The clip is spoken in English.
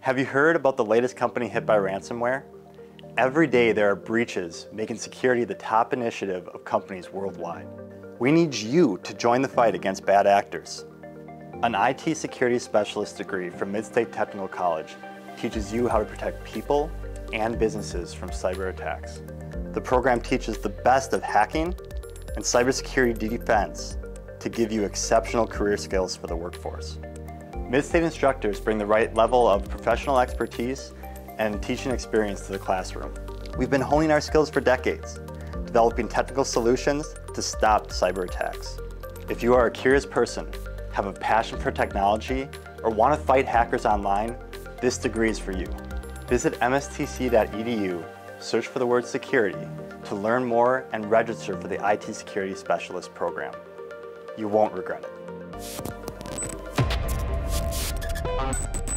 Have you heard about the latest company hit by ransomware? Every day there are breaches making security the top initiative of companies worldwide. We need you to join the fight against bad actors. An IT security specialist degree from Midstate Technical College teaches you how to protect people and businesses from cyber attacks. The program teaches the best of hacking and cybersecurity defense to give you exceptional career skills for the workforce. Midstate instructors bring the right level of professional expertise and teaching experience to the classroom. We've been honing our skills for decades, developing technical solutions to stop cyber attacks. If you are a curious person, have a passion for technology, or want to fight hackers online, this degree is for you. Visit mstc.edu, search for the word security to learn more and register for the IT Security Specialist program. You won't regret it. Bye.